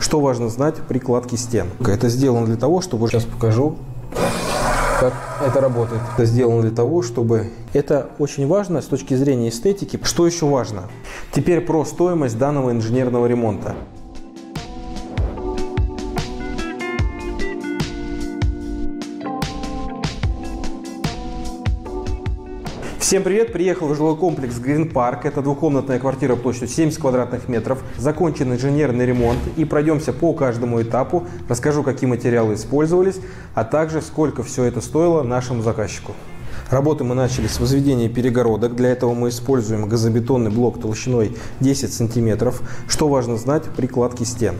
Что важно знать при кладке стен? Это сделано для того, чтобы... Сейчас покажу, как это работает. Это сделано для того, чтобы... Это очень важно с точки зрения эстетики. Что еще важно? Теперь про стоимость данного инженерного ремонта. Всем привет! Приехал в жилой комплекс Green Park. Это двухкомнатная квартира площадью 70 квадратных метров. Закончен инженерный ремонт и пройдемся по каждому этапу. Расскажу, какие материалы использовались, а также сколько все это стоило нашему заказчику. Работы мы начали с возведения перегородок. Для этого мы используем газобетонный блок толщиной 10 сантиметров. Что важно знать при кладке стен.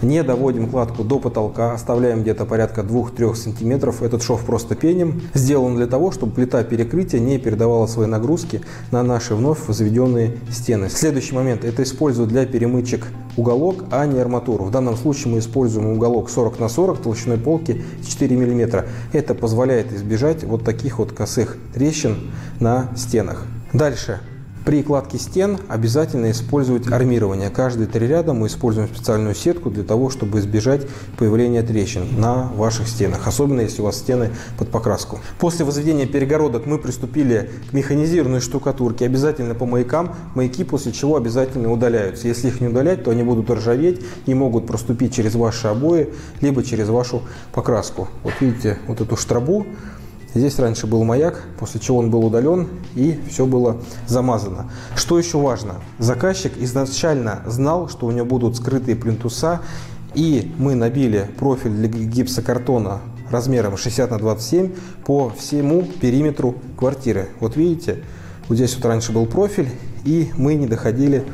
Не доводим кладку до потолка, оставляем где-то порядка 2-3 сантиметров. Этот шов просто пеним. Сделан для того, чтобы плита перекрытия не передавала свои нагрузки на наши вновь возведенные стены. Следующий момент – это использую для перемычек уголок, а не арматуру. В данном случае мы используем уголок 40 на 40 толщиной полки 4 мм. Это позволяет избежать вот таких вот косых трещин на стенах. Дальше при кладке стен обязательно использовать армирование. Каждые три ряда мы используем специальную сетку для того, чтобы избежать появления трещин на ваших стенах, особенно если у вас стены под покраску. После возведения перегородок мы приступили к механизированной штукатурке, обязательно по маякам, маяки после чего обязательно удаляются. Если их не удалять, то они будут ржаветь и могут проступить через ваши обои, либо через вашу покраску. Вот видите вот эту штрабу, Здесь раньше был маяк, после чего он был удален и все было замазано. Что еще важно? Заказчик изначально знал, что у него будут скрытые плинтуса, и мы набили профиль для гипсокартона размером 60 на 27 по всему периметру квартиры. Вот видите, вот здесь вот раньше был профиль, и мы не доходили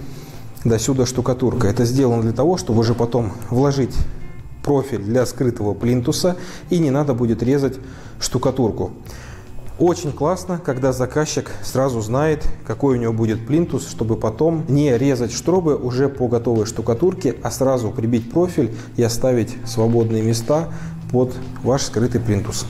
до сюда штукатурка. Это сделано для того, чтобы уже потом вложить профиль для скрытого плинтуса и не надо будет резать штукатурку. Очень классно, когда заказчик сразу знает, какой у него будет плинтус, чтобы потом не резать штробы уже по готовой штукатурке, а сразу прибить профиль и оставить свободные места под ваш скрытый плинтус.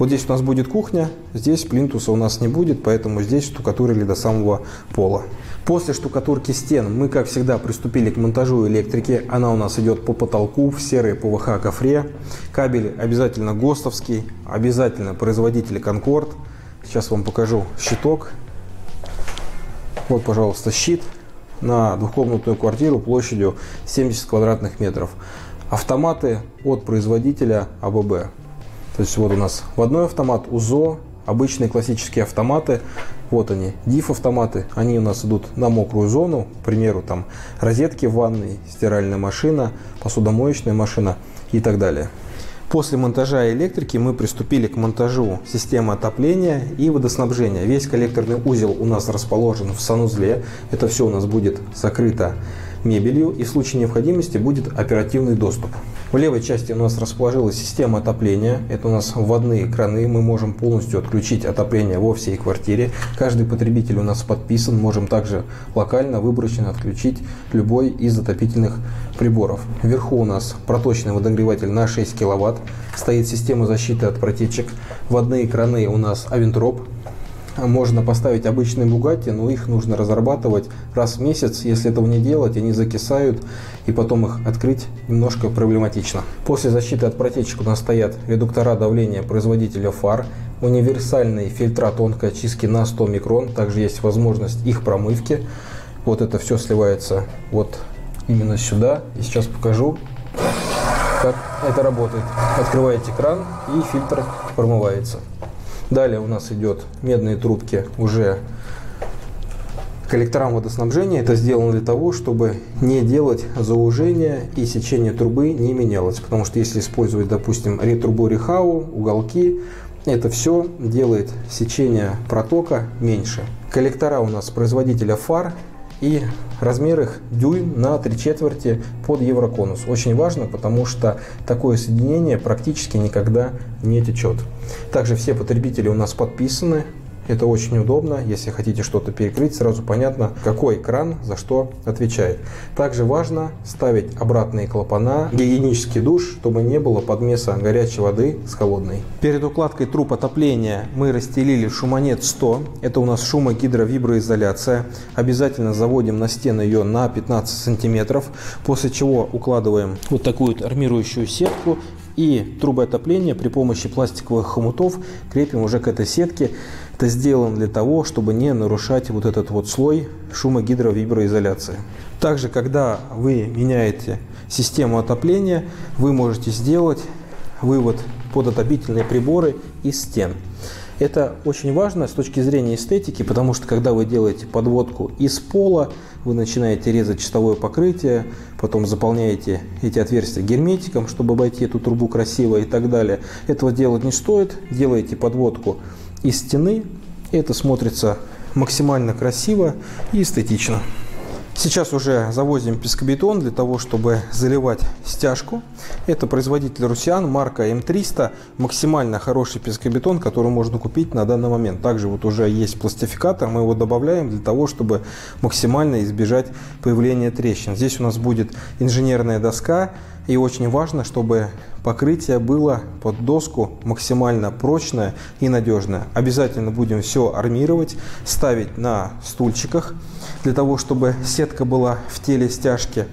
Вот здесь у нас будет кухня, здесь плинтуса у нас не будет, поэтому здесь штукатурили до самого пола. После штукатурки стен мы, как всегда, приступили к монтажу электрики. Она у нас идет по потолку в серой ПВХ кофре. Кабель обязательно ГОСТовский, обязательно производитель Конкорд. Сейчас вам покажу щиток. Вот, пожалуйста, щит на двухкомнатную квартиру площадью 70 квадратных метров. Автоматы от производителя АББ. То есть вот у нас в одной автомат УЗО, обычные классические автоматы. Вот они, DIF автоматы. Они у нас идут на мокрую зону. К примеру, там розетки в ванной, стиральная машина, посудомоечная машина и так далее. После монтажа электрики мы приступили к монтажу системы отопления и водоснабжения. Весь коллекторный узел у нас расположен в санузле. Это все у нас будет закрыто мебелью и в случае необходимости будет оперативный доступ. В левой части у нас расположилась система отопления. Это у нас вводные краны. Мы можем полностью отключить отопление во всей квартире. Каждый потребитель у нас подписан. Можем также локально, выборочно отключить любой из отопительных приборов. Вверху у нас проточный водогреватель на 6 кВт. Стоит система защиты от протечек. Вводные краны у нас Авентроп можно поставить обычные Бугатти, но их нужно разрабатывать раз в месяц. Если этого не делать, они закисают, и потом их открыть немножко проблематично. После защиты от протечек у нас стоят редуктора давления производителя фар, универсальные фильтра тонкой очистки на 100 микрон, также есть возможность их промывки. Вот это все сливается вот именно сюда. И сейчас покажу, как это работает. Открываете кран и фильтр промывается. Далее у нас идет медные трубки уже коллекторам водоснабжения. Это сделано для того, чтобы не делать заужение и сечение трубы не менялось. Потому что если использовать, допустим, ретрубу рехау, уголки, это все делает сечение протока меньше. Коллектора у нас производителя фар и размер их дюйм на 3 четверти под евроконус. Очень важно, потому что такое соединение практически никогда не течет. Также все потребители у нас подписаны. Это очень удобно. Если хотите что-то перекрыть, сразу понятно, какой кран за что отвечает. Также важно ставить обратные клапана, гигиенический душ, чтобы не было подмеса горячей воды с холодной. Перед укладкой труб отопления мы расстелили шумонет 100. Это у нас шумогидровиброизоляция. Обязательно заводим на стену ее на 15 сантиметров, после чего укладываем вот такую армирующую сетку и трубы отопления при помощи пластиковых хомутов крепим уже к этой сетке. Это сделано для того, чтобы не нарушать вот этот вот слой шумогидровиброизоляции. Также, когда вы меняете систему отопления, вы можете сделать вывод под отопительные приборы из стен. Это очень важно с точки зрения эстетики, потому что когда вы делаете подводку из пола, вы начинаете резать чистовое покрытие, потом заполняете эти отверстия герметиком, чтобы обойти эту трубу красиво и так далее. Этого делать не стоит. Делаете подводку из стены. Это смотрится максимально красиво и эстетично. Сейчас уже завозим пескобетон для того, чтобы заливать стяжку. Это производитель Русиан, марка М300. Максимально хороший пескобетон, который можно купить на данный момент. Также вот уже есть пластификатор, мы его добавляем для того, чтобы максимально избежать появления трещин. Здесь у нас будет инженерная доска. И очень важно, чтобы покрытие было под доску максимально прочное и надежное. Обязательно будем все армировать, ставить на стульчиках для того, чтобы сетка была в теле стяжки.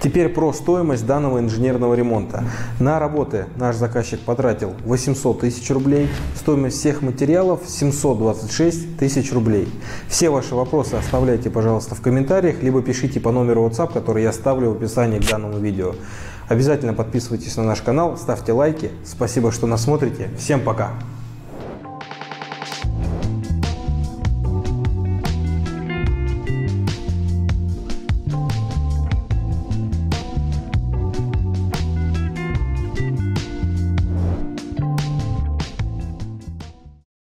Теперь про стоимость данного инженерного ремонта. На работы наш заказчик потратил 800 тысяч рублей. Стоимость всех материалов 726 тысяч рублей. Все ваши вопросы оставляйте, пожалуйста, в комментариях, либо пишите по номеру WhatsApp, который я ставлю в описании к данному видео. Обязательно подписывайтесь на наш канал, ставьте лайки. Спасибо, что нас смотрите. Всем пока!